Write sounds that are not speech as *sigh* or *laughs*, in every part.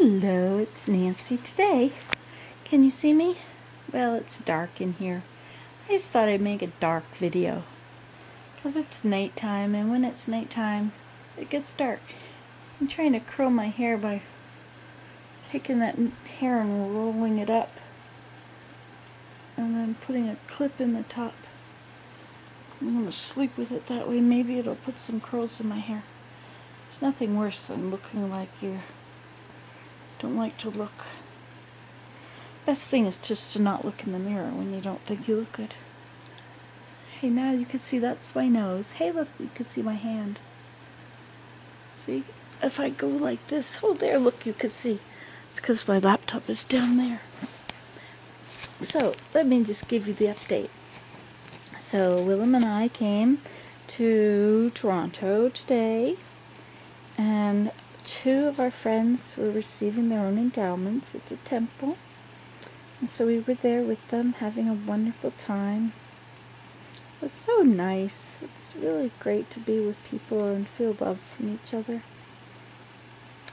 Hello, it's Nancy today. Can you see me? Well, it's dark in here. I just thought I'd make a dark video. Because it's nighttime, and when it's nighttime, it gets dark. I'm trying to curl my hair by taking that hair and rolling it up. And then putting a clip in the top. I'm going to sleep with it that way. Maybe it'll put some curls in my hair. There's nothing worse than looking like you don't like to look. Best thing is just to not look in the mirror when you don't think you look good. Hey, now you can see that's my nose. Hey, look, you can see my hand. See? If I go like this, oh, there, look, you can see. It's because my laptop is down there. So, let me just give you the update. So, Willem and I came to Toronto today, and two of our friends were receiving their own endowments at the temple. And so we were there with them having a wonderful time. It was so nice. It's really great to be with people and feel love from each other,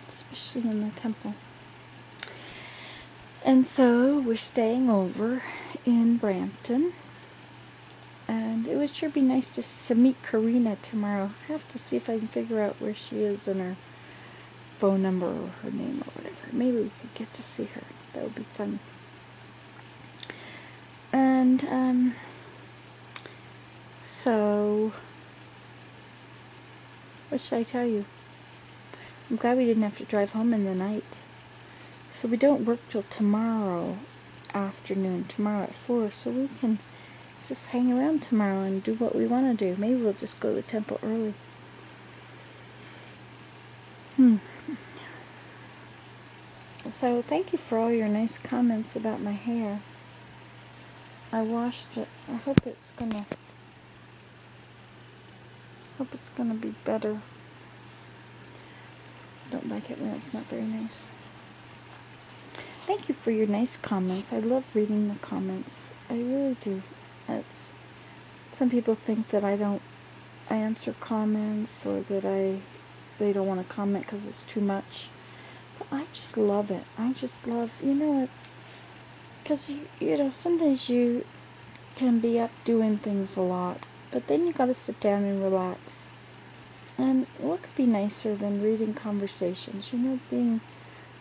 especially in the temple. And so we're staying over in Brampton. And it would sure be nice to, to meet Karina tomorrow. I have to see if I can figure out where she is in her phone number or her name or whatever. Maybe we could get to see her. That would be fun. And, um, so, what should I tell you? I'm glad we didn't have to drive home in the night. So we don't work till tomorrow afternoon, tomorrow at 4, so we can just hang around tomorrow and do what we want to do. Maybe we'll just go to the temple early. Hmm. So thank you for all your nice comments about my hair. I washed it. I hope it's gonna hope it's gonna be better. Don't like it when it's not very nice. Thank you for your nice comments. I love reading the comments. I really do. It's some people think that I don't answer comments or that I they don't want to comment because it's too much. But I just love it. I just love, you know, because, you, you know, sometimes you can be up doing things a lot, but then you got to sit down and relax. And what could be nicer than reading conversations? You know, being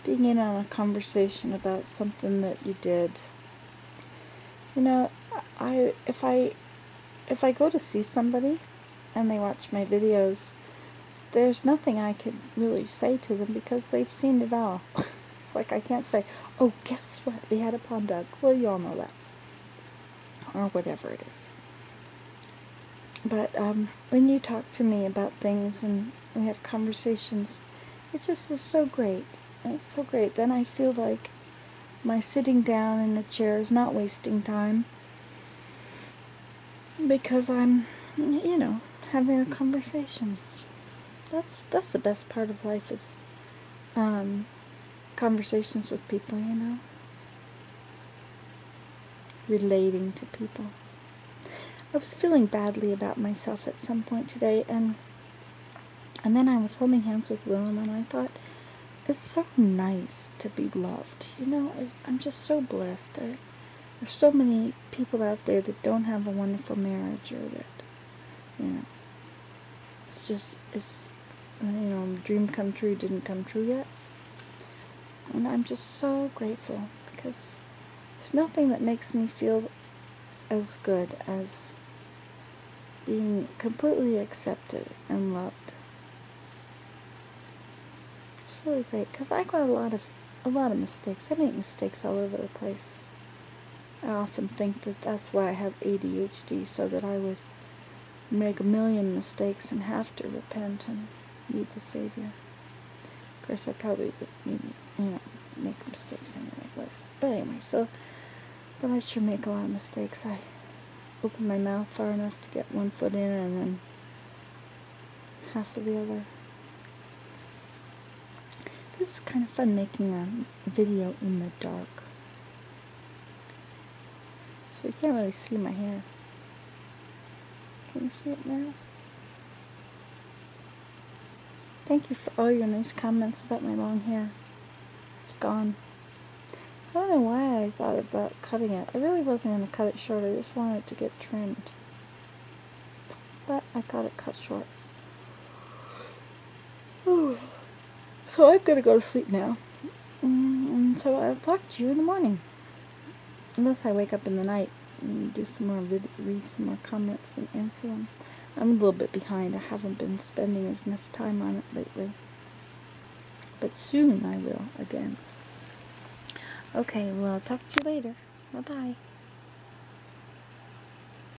being in on a conversation about something that you did. You know, I if I if I go to see somebody and they watch my videos, there's nothing I could really say to them because they've seen it all. *laughs* it's like I can't say, oh, guess what? We had a pond dog. Well, you all know that. Or whatever it is. But um, when you talk to me about things and we have conversations, it just is so great. It's so great. Then I feel like my sitting down in a chair is not wasting time because I'm, you know, having a conversation that's that's the best part of life is um, conversations with people, you know, relating to people. I was feeling badly about myself at some point today, and and then I was holding hands with Willem, and I thought it's so nice to be loved. You know, I'm just so blessed. I, there's so many people out there that don't have a wonderful marriage, or that you know, it's just it's you know, dream come true didn't come true yet. And I'm just so grateful because there's nothing that makes me feel as good as being completely accepted and loved. It's really great because I got a lot of a lot of mistakes. I make mistakes all over the place. I often think that that's why I have ADHD so that I would make a million mistakes and have to repent and need the Savior. Of course, I probably would, you know, make mistakes anyway. But, but anyway, so, but I sure make a lot of mistakes. I open my mouth far enough to get one foot in and then half of the other. This is kind of fun making a video in the dark. So you can't really see my hair. Can you see it now? Thank you for all your nice comments about my long hair. It's gone. I don't know why I thought about cutting it. I really wasn't going to cut it short. I just wanted it to get trimmed. But I got it cut short. *sighs* So I'm going to go to sleep now. Mm, and so I'll talk to you in the morning. Unless I wake up in the night and do some more, read some more comments and answer them. I'm a little bit behind. I haven't been spending as enough time on it lately. But soon I will again. Okay, well, talk to you later. Bye bye.